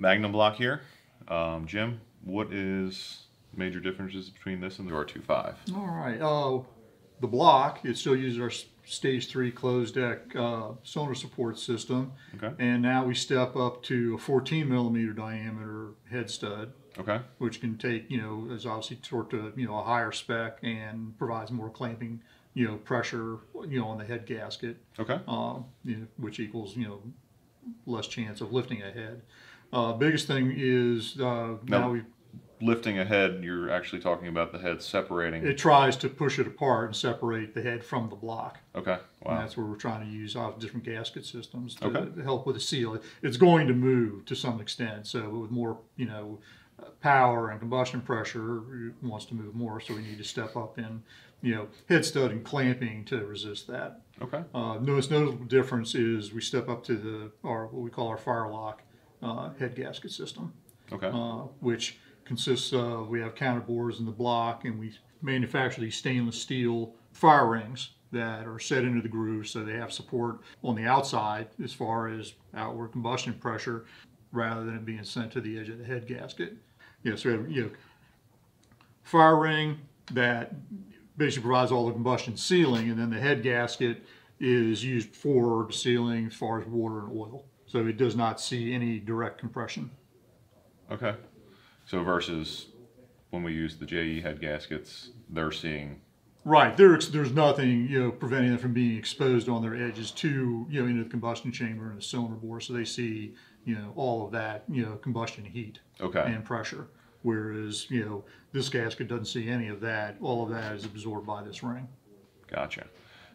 Magnum block here. Um, Jim, what is major differences between this and the R25? All right. Uh, the block, it still uses our stage three closed deck uh, sonar support system. Okay. And now we step up to a 14 millimeter diameter head stud, Okay. which can take, you know, is obviously toward to, you know, a higher spec and provides more clamping, you know, pressure, you know, on the head gasket, Okay. uh, you know, which equals, you know, less chance of lifting a head. Uh, biggest thing is uh, now we Lifting ahead, you're actually talking about the head separating. it tries to push it apart and separate the head from the block. okay. And Wow. that's where we're trying to use uh, different gasket systems to, Okay. help with the seal. It's going to move to some extent, so with more, you know, power and combustion pressure, it wants to move more. So we need to step up in, you know, head stud and clamping to resist that. Okay. Uh, most notable difference is we step up to the our what we call our Fire-Lock uh, head gasket system Okay. uh, which consists of we have counterbores in the block and we manufacture these stainless steel fire rings that are set into the groove so they have support on the outside as far as outward combustion pressure rather than it being sent to the edge of the head gasket. Yeah, so we have you know, fire ring that basically provides all the combustion sealing and then the head gasket is used for sealing as far as water and oil. So it does not see any direct compression. Okay. So versus when we use the JE head gaskets, they're seeing. Right. There's there's nothing you know preventing them from being exposed on their edges to you know into the combustion chamber and the cylinder bore, so they see you know all of that you know combustion heat Okay. and pressure. Whereas you know this gasket doesn't see any of that. All of that is absorbed by this ring. Gotcha.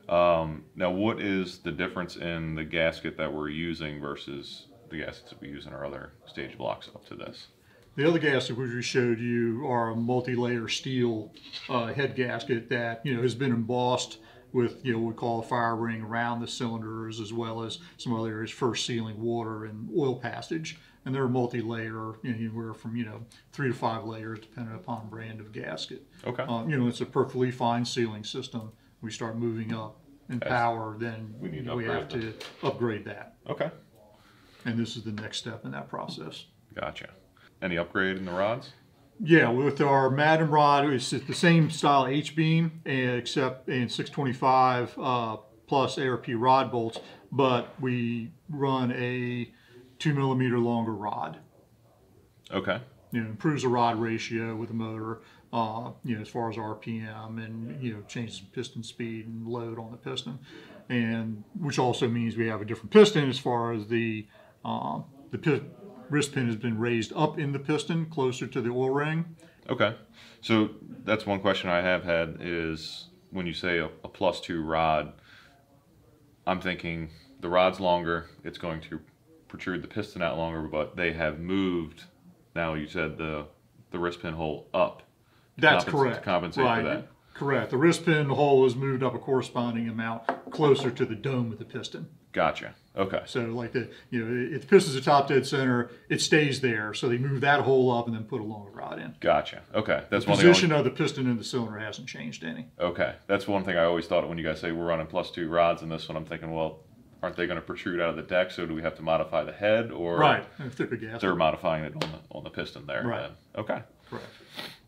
Um, now, what is the difference in the gasket that we're using versus the gaskets that we use in our other stage blocks up to this? The other gasket which we showed you are a multi-layer steel uh, head gasket that you know has been embossed with you know what we call a fire ring around the cylinders as well as some other areas for sealing water and oil passage. And they're multi-layer, you know, anywhere from you know three to five layers depending upon brand of gasket. Okay. Uh, you know, it's a perfectly fine sealing system. We start moving up in power, then We need to we have to upgrade that. Okay. And this is the next step in that process. Gotcha. Any upgrade in the rods? Yeah, with our Madden rod, it's the same style H beam, except in 625 uh, plus ARP rod bolts, but we run a two millimeter longer rod. Okay. You know, improves the rod ratio with the motor. Uh, you know, as far as RPM and you know changes piston speed and load on the piston, and which also means we have a different piston as far as the uh, the wrist pin has been raised up in the piston closer to the oil ring. Okay. So that's one question I have had is when you say a, a plus two rod, I'm thinking the rod's longer, it's going to protrude the piston out longer, but they have moved. Now you said the the wrist pin hole up. That's compens- correct. To compensate right. for that. Correct. The wrist pin hole is moved up a corresponding amount closer to the dome of the piston. Gotcha. Okay. So like the you know if the piston's a top dead center, it stays there. So they move that hole up and then put a longer rod in. Gotcha. Okay. That's The one thing. I position of the piston in the cylinder hasn't changed any. Okay, that's one thing I always thought when you guys say we're running plus two rods in this one. I'm thinking, well, aren't they going to protrude out of the deck? So do we have to modify the head, or Right. They're gas. they're modifying it on the on the piston there? Right. Then? Okay. Correct.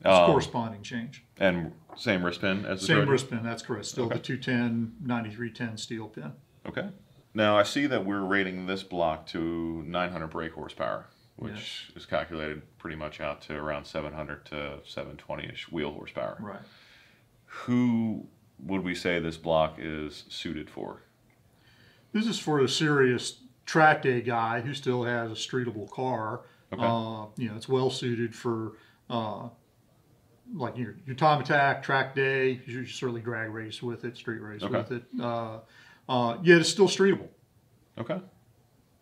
Um, corresponding change. And same wrist pin as the Same Trojan? wrist pin. That's correct. Still Okay. the 210 9310 steel pin. Okay. Now I see that we're rating this block to 900 brake horsepower, which is calculated pretty much out to around 700 to 720ish wheel horsepower. Right. Who would we say this block is suited for? This is for a serious track day guy who still has a streetable car. Okay. Uh, you know, it's well suited for uh, like your your time attack, track day. You should certainly drag race with it, street race Okay. with it. Uh, uh, yet it's still streetable. Okay.